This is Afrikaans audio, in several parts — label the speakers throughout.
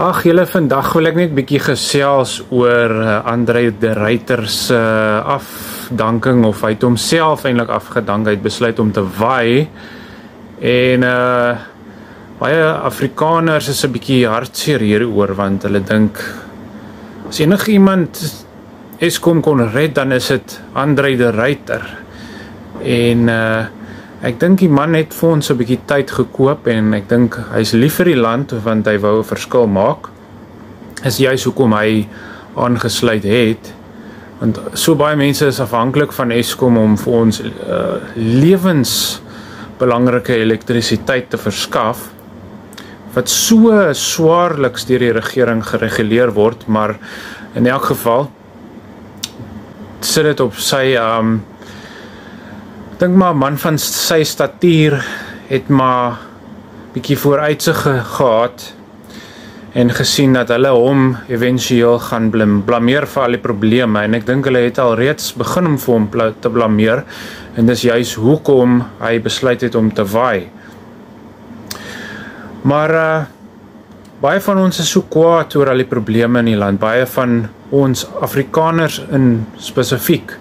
Speaker 1: Ag julle vandag wil ek net bietjie gesels oor uh, Andre de Ruyter se uh, afdanking of hy het homself eintlik afgedank hy het besluit om te waai. En uh baie Afrikaners is 'n bietjie hartseer hieroor want hulle dink as enige iemand Eskom kon red dan is dit Andre de Ruyter. En uh Ek dink die man het vir ons 'n bietjie tyd gekoop en ek dink hy's lief vir die land want hy wou 'n verskil maak. Is juist hoekom hy aangesluit het. Want so baie mense is afhanklik van Eskom om vir ons uh, lewens belangrike elektrisiteit te verskaf wat so swaarliks deur die regering gereguleer word, maar in elk geval sit dit op sy um dink maar man van sy statuur het maar bietjie vooruitsig gehad en gesien dat hulle hom éventueel gaan blam, blameer vir al die probleme. En ek dink hulle het al reeds begin om vir hom te blameer en dis juis hoekom hy besluit het om te waai. Maar uh baie van ons is so kwaad oor al die probleme in die land, baie van ons Afrikaners in spesifiek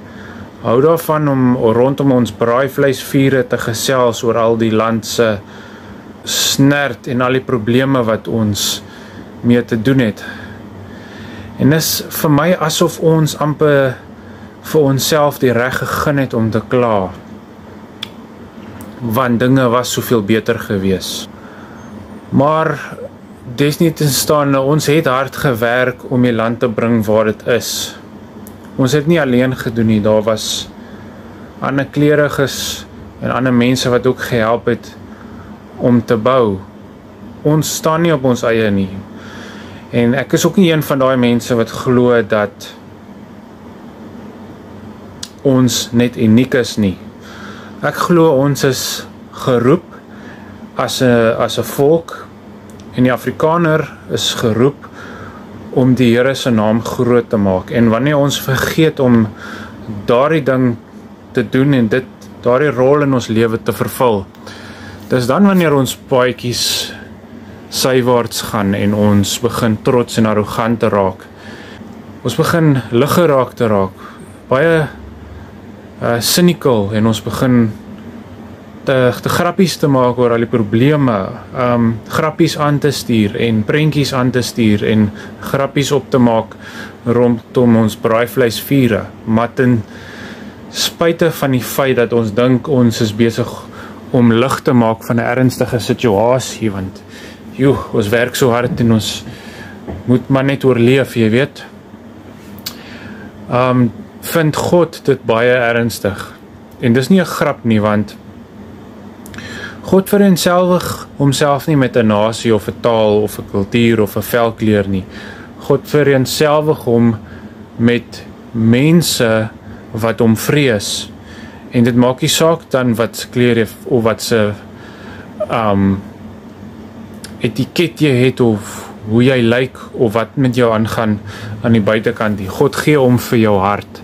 Speaker 1: hou daarvan om rondom ons braaivleisvure te gesels oor al die land se snert en al die probleme wat ons mee te doen het. En dis vir my asof ons amper vir onsself die reg gegee het om te kla. Want dinge was soveel beter gewees. Maar dis nie te staan ons het hard gewerk om die land te bring waar dit is. Ons het nie alleen gedoen nie, daar was ander kleriges en ander mense wat ook gehelp het om te bou. Ons staan nie op ons eie nie. En ek is ook nie een van daai mense wat glo dat ons net uniek is nie. Ek glo ons is geroep as 'n as 'n volk en die Afrikaner is geroep om die Here se naam groot te maak. En wanneer ons vergeet om daardie ding te doen en dit daardie rol in ons lewe te vervul. Dis dan wanneer ons paadjies sywaarts gaan en ons begin trots en arrogant te raak. Ons begin lig geraak te raak. Baie uh cynical en ons begin te te grappies te maak oor al die probleme, um grappies aan te stuur en prentjies aan te stuur en grappies op te maak rondom ons braaivleisvure. Maar ten spite van die feit dat ons dink ons is besig om lig te maak van 'n ernstige situasie want joe, ons werk so hard en ons moet maar net oorleef, jy weet. Um vind God dit baie ernstig. En dis nie 'n grap nie want God vereensgewig homself nie met 'n nasie of 'n taal of 'n kultuur of 'n velkleur nie. God vereensgewig hom met mense wat hom vrees. En dit maak nie saak dan wat kleur jy of wat se um etiket jy het of hoe jy lyk of wat met jou aangaan aan die buitekant. Die God gee om vir jou hart.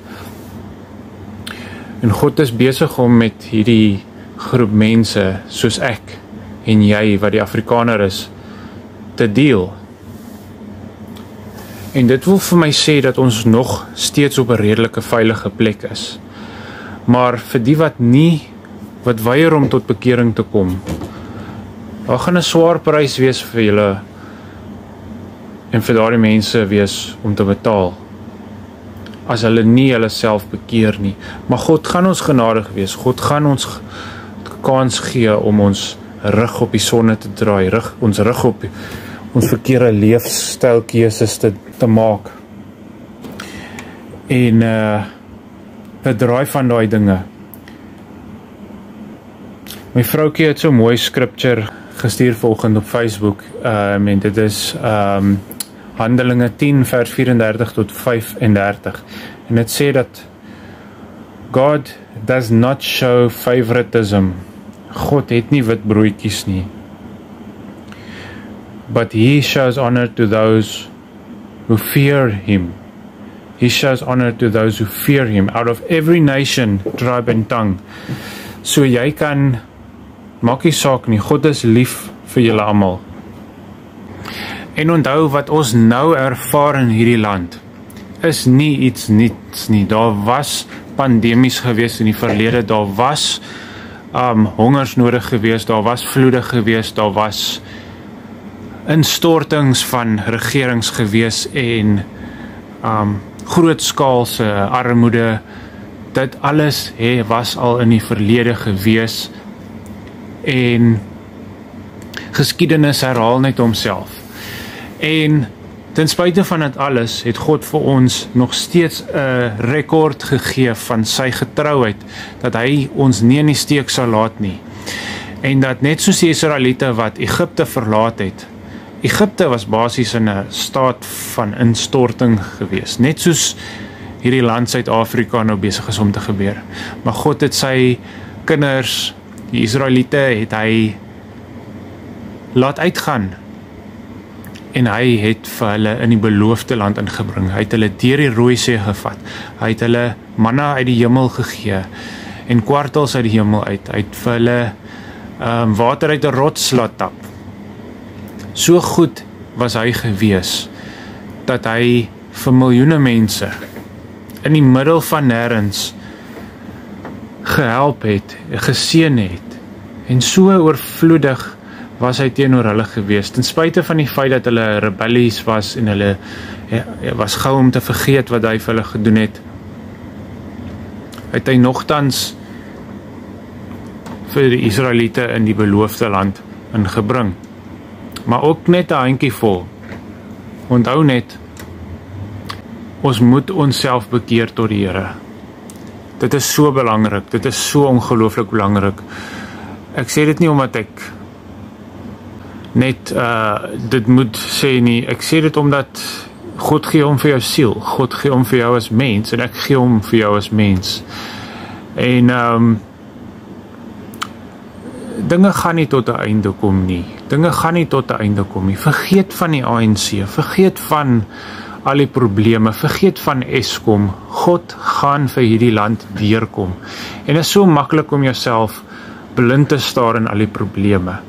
Speaker 1: En God is besig om met hierdie groep mense soos ek en jy wat die Afrikaner is te deel. En dit wil vir my sê dat ons nog steeds op 'n redelike veilige plek is. Maar vir die wat nie wat weier om tot bekering te kom, daar gaan 'n swaar prys wees vir julle en vir daardie mense wees om te betaal as hulle nie hulle self bekeer nie. Maar God gaan ons genadig wees. God gaan ons kans gee om ons rug op die sonne te draai, rug ons rug op ons verkeerde leefstylkeuses te te maak. En uh bedraai van daai dinge. My vroukie het so mooi scripture gestuur vanoggend op Facebook. Ehm uh, en dit is ehm um, Handelinge 10 vers 34 tot 35. En dit sê dat God does not show favoritism God het nie wit broodjies nie. But he shows honor to those who fear him. He shows honor to those who fear him out of every nation, tribe and tongue. So jy kan maak nie saak nie. God is lief vir julle almal. En onthou wat ons nou ervaar in hierdie land is nie iets nuuts nie. Daar was pandemies gewees in die verlede. Daar was um hongersnodig gewees, daar was vloede gewees, daar was instortings van regerings gewees en um grootskaalse armoede dit alles hè was al in die verlede gewees en geskiedenis herhaal net homself. En ten spyte van dit alles het God vir ons nog steeds 'n rekord gegee van sy getrouheid dat hy ons nie in die steek sal laat nie. En dat net soos die Israeliete wat Egipte verlaat het, Egipte was basies in 'n staat van instorting gewees, net soos hierdie land Suid-Afrika nou besig is om te gebeur. Maar God het sy kinders, die Israeliete, het hy laat uitgaan en hy het vir hulle in die beloofde land ingebring. Hy het hulle deur die Rooi See gevat. Hy het hulle manna uit die hemel gegee en kwartels uit die hemel uit. Hy het vir hulle ehm um, water uit 'n rots laat tap. So goed was hy gewees dat hy vir miljoene mense in die middel van nêrens gehelp het, geseën het en so oorvloedig was hy teenoor hulle gewees. Ten spyte van die feit dat hulle rebellies was en hulle ja, ja, was gou om te vergeet wat hy vir hulle gedoen het het hy nogtans vir die Israeliete in die beloofde land ingebring. Maar ook net 'n handjie vol. Onthou net ons moet onsself bekeer tot die Here. Dit is so belangrik dit is so ongelooflik belangrik. Ek sê dit nie omdat ek net uh dit moet sê nie ek sê dit omdat God gee hom vir jou siel. God gee hom vir jou as mens en ek gee hom vir jou as mens. En um dinge gaan nie tot 'n einde kom nie. Dinge gaan nie tot 'n einde kom nie. Vergeet van die ANC vergeet van al die probleme vergeet van Eskom. God gaan vir hierdie land deurkom en dit is so maklik om jouself blind te staar in al die probleme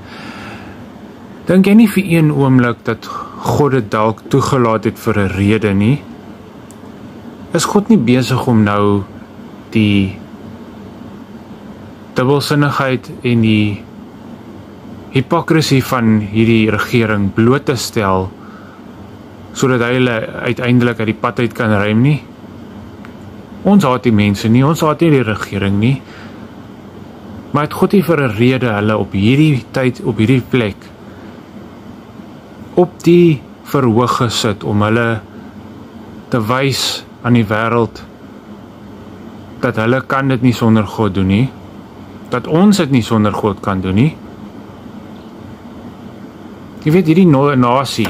Speaker 1: Dink jy nie vir een oomblik dat God dit dalk toegelaat het vir 'n rede nie? Is God nie besig om nou die dubbelsinnigheid en die hipokrisie van hierdie regering bloot te stel sodat hy hulle uiteindelik uit die pad uit kan ruim nie? Ons haat die mense nie, ons haat nie die regering nie. Maar het God nie vir 'n rede hulle op hierdie tyd op hierdie plek op die verhoog gesit om hulle te wys aan die wêreld dat hulle kan dit nie sonder God doen nie dat ons dit nie sonder God kan doen nie. Jy weet hierdie nasie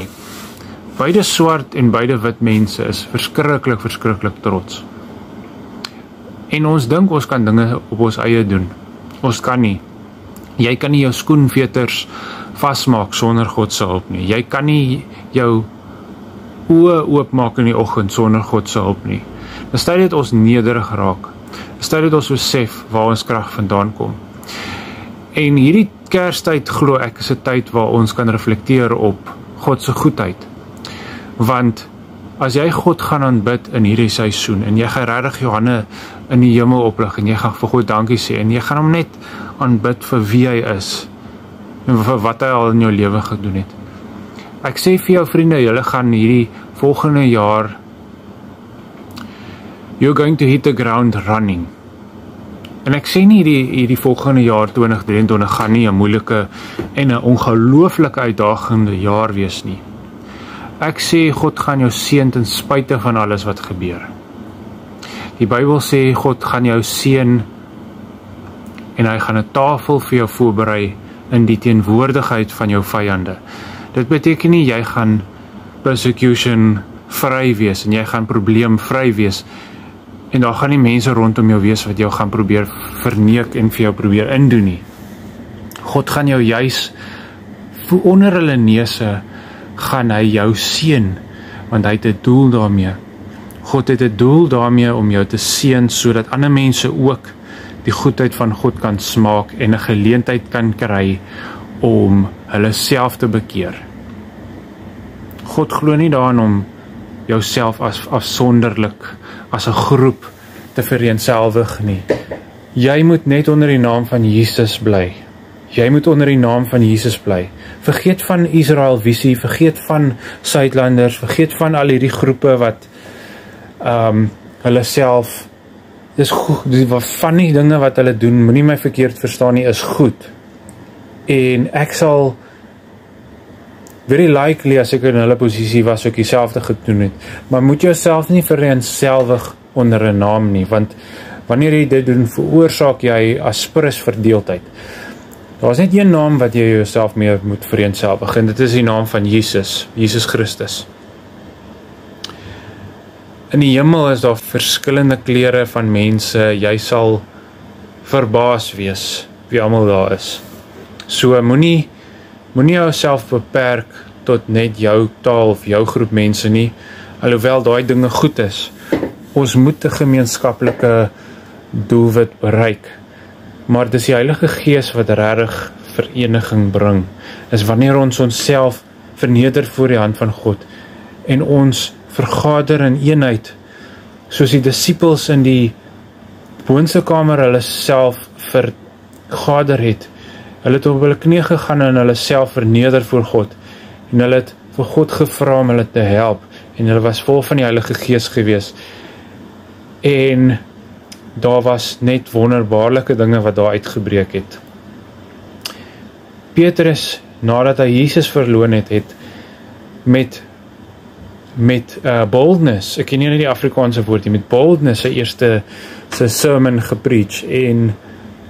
Speaker 1: beide swart en beide wit mense is verskriklik verskriklik trots. En ons dink ons kan dinge op ons eie doen. Ons kan nie. Jy kan nie jou skoenveters vasmaak sonder God se hulp nie. Jy kan nie jou oë oopmaak in die oggend sonder God se hulp nie. Dan stel dit ons nederig raak. Stel dit ons besef waar ons krag vandaan kom. En hierdie Kerstyd glo ek is 'n tyd waar ons kan reflekteer op God se goedheid. Want as jy God gaan aanbid in hierdie seisoen en jy gaan regtig jou hande in die hemel oplig en jy gaan vir God dankie sê en jy gaan hom net aanbid vir wie hy is vir wat hy al in jou lewe gedoen het. Ek sê vir jou vriende, julle gaan hierdie volgende jaar you're going to hit the ground running. En ek sê nie hierdie hierdie volgende jaar 2023 gaan nie 'n moeilike en 'n ongelooflike uitdagende jaar wees nie. Ek sê God gaan jou seën ten spyte van alles wat gebeur. Die Bybel sê God gaan jou seën en hy gaan 'n tafel vir jou voorberei in die teenwoordigheid van jou vyande. Dit beteken nie jy gaan persecution vry wees en jy gaan probleem vry wees en daar gaan nie mense rondom jou wees wat jou gaan probeer verneek en vir jou probeer indoen nie. God gaan jou juis voor onder hulle neuse gaan hy jou seën want hy het 'n doel daarmee. God het 'n doel daarmee om jou te seën sodat ander mense ook die goedheid van God kan smaak en 'n geleentheid kan kry om hulle self te bekeer. God glo nie daarin om jouself as afsonderlik as 'n groep te vereenselwig nie. Jy moet net onder die naam van Jesus bly. Jy moet onder die naam van Jesus bly. Vergeet van Israel visie, vergeet van Suidlanders, vergeet van al hierdie groepe wat ehm um, hulle self dis goed, wat van die dinge wat hulle doen, moenie my verkeerd verstaan nie, is goed. En ek sal very likely as ek in hulle posisie was ook dieselfde gedoen het. Maar moet jouself nie vereenselwig onder 'n naam nie, want wanneer jy dit doen, veroorsaak jy aspirus verdeeldheid. Daar's net een naam wat jy jouself mee moet vereenselwig en dit is die naam van Jesus, Jesus Christus. In die hemel is daar verskillende kleure van mense. Jy sal verbaas wees wie almal daar is. So moenie Moenie jouself beperk tot net jou taal of jou groep mense nie, alhoewel daai dinge goed is. Ons moet 'n gemeenskaplike doelwit bereik. Maar dis die Heilige Gees wat regtig vereniging bring. Is wanneer ons onsself verneder voor die hand van God en ons vergader in eenheid soos die disippels in die boonste kamer hulle self vergader het Hulle het op hulle knieë gegaan en hulle self verneder voor God en hulle het vir God gevra om hulle te help en hulle was vol van die Heilige Gees gewees. En daar was net wonderbaarlike dinge wat daar uitgebreek het. Petrus nadat hy Jesus verloon het, het met met uh boldness, ek ken nie net die Afrikaanse woord nie, met boldness sy eerste sy sermon gepreach en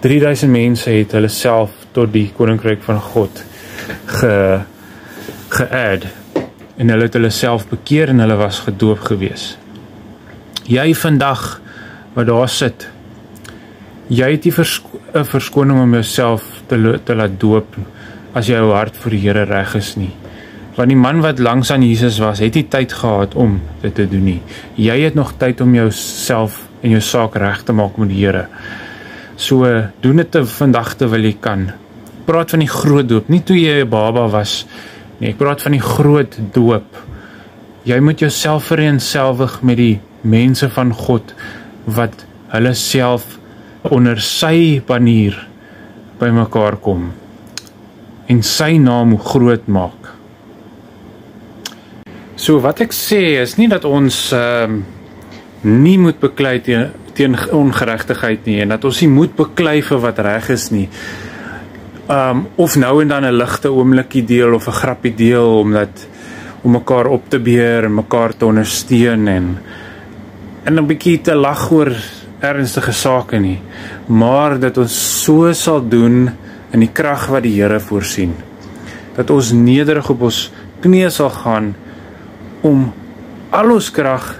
Speaker 1: 3000 mense het hulle self tot die koninkryk van God ge geadd en hulle het hulle self bekeer en hulle was gedoop gewees. Jy vandag wat daar sit, jy het 'n versko verskoning om jouself te te laat doop as jou hart vir die Here reg is nie. Want die man wat langs aan Jesus was, het nie tyd gehad om dit te doen nie. Jy het nog tyd om jouself en jou saak reg te maak met die Here. So doen dit vandag terwyl jy kan. Praat van die groot doop, nie toe jy 'n baba was nie. Ek praat van die groot doop. Jy moet jouself vereensgewig met die mense van God wat hulle self onder sy banier bymekaar kom en sy naam groot maak. So wat ek sê is nie dat ons ehm uh, nie moet beklei teen teen ongeregtigheid nie en dat ons nie moet beklei vir wat reg is nie. Um of nou en dan 'n ligte oombliekie deel of 'n grappie deel omdat om mekaar op te beheer en mekaar te ondersteun en en 'n bietjie te lag oor ernstige sake nie. Maar dat ons so sal doen in die krag wat die Here voorsien. Dat ons nederig op ons knieë sal gaan om al ons krag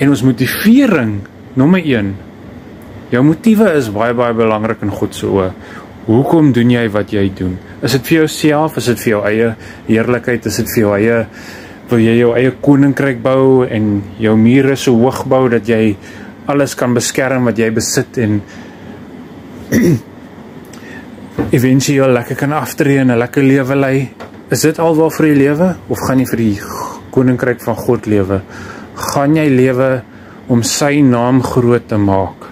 Speaker 1: en ons motivering Nommer 1. Jou motiewe is baie baie belangrik in God se oë. Hoekom doen jy wat jy doen? Is dit vir jouself? Is dit vir jou eie heerlikheid? Is dit vir jou eie wil jy jou eie koninkryk bou en jou mure so hoog bou dat jy alles kan beskerm wat jy besit en eventueel lekker kan aftree en 'n lekker lewe lei? Is dit alwaar vir jou lewe of gaan jy vir die koninkryk van God lewe? Gaan jy lewe om sy naam groot te maak.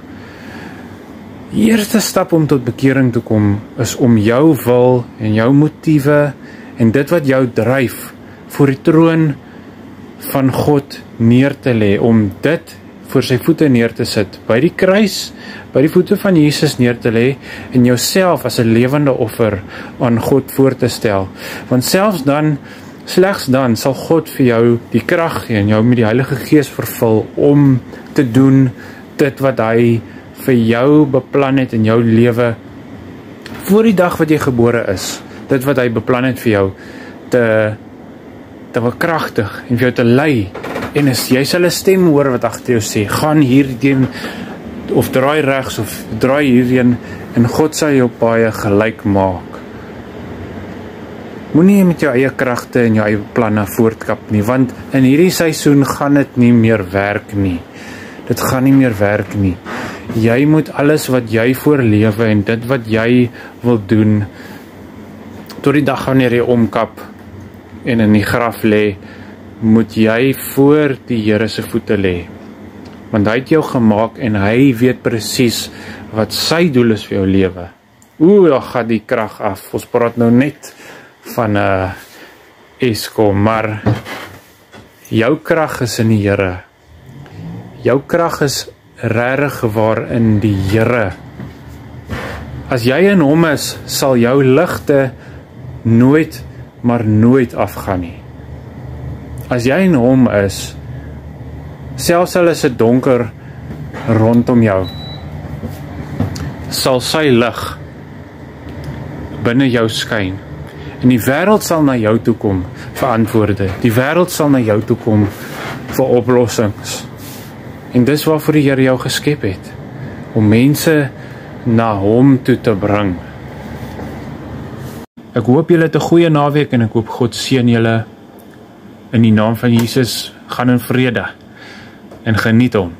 Speaker 1: Die eerste stap om tot bekering te kom is om jou wil en jou motiewe en dit wat jou dryf voor die troon van God neer te lê om dit voor sy voete neer te sit by die kruis by die voete van Jesus neer te lê en jouself as 'n lewende offer aan God voor te stel want selfs dan Slegs dan sal God vir jou die krag gee en jou met die Heilige Gees vervul om te doen dit wat hy vir jou beplan het in jou lewe voor die dag wat jy gebore is. Dit wat hy beplan het vir jou te te bekragtig en vir jou te lei en as jy sal 'n stem hoor wat agter jou sê, gaan hierdie of draai regs of draai hierheen en God sal jou baie gelyk maak. Moenie met jou eie kragte en jou eie planne voortkap nie, want in hierdie seisoen gaan dit nie meer werk nie. Dit gaan nie meer werk nie. Jy moet alles wat jy voorlewe en dit wat jy wil doen tot die dag wanneer jy omkap en in die graf lê, moet jy voor die Here se voete lê. Want hy het jou gemaak en hy weet presies wat sy doel is vir jou lewe. Ooh, dan gaan die krag af. Ons praat nou net van 'n uh, Eskom, maar jou krag is in die Here. Jou krag is regtig waar in die Here. As jy in hom is, sal jou ligte nooit maar nooit afgaan nie. As jy in hom is, selfs al is dit donker rondom jou, sal sy lig binne jou skyn. En die wêreld sal na jou toe kom vir antwoorde. Die wêreld sal na jou toe kom vir oplossings. En dis waarvoor die Here jou geskep het om mense na hom toe te bring. Ek hoop julle het 'n goeie naweek en ek hoop God seën julle in die naam van Jesus. Gaan in vrede en geniet hom.